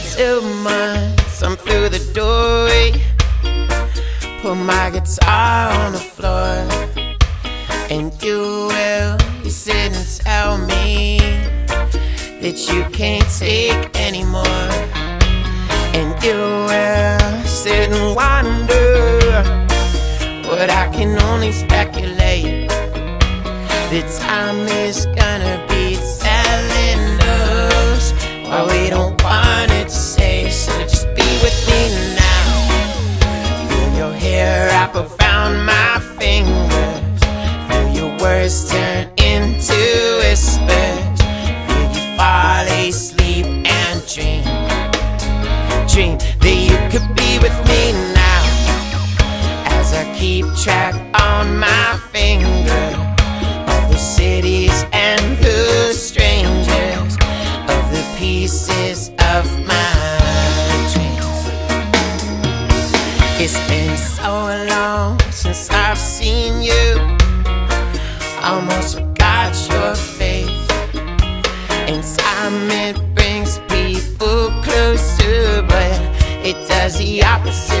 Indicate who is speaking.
Speaker 1: two months, I'm through the doorway. Put my guitar on the floor. And you will, sit and tell me that you can't take anymore. And you will sit and wonder, but I can only speculate. The time is gonna be words turn into whispers. Feel you fall asleep and dream. Dream that you could be with me now. As I keep track on my finger of the cities and the strangers, of the pieces of my dreams. It's been so long since I've seen. Almost forgot your face. And time it brings people closer, but it does the opposite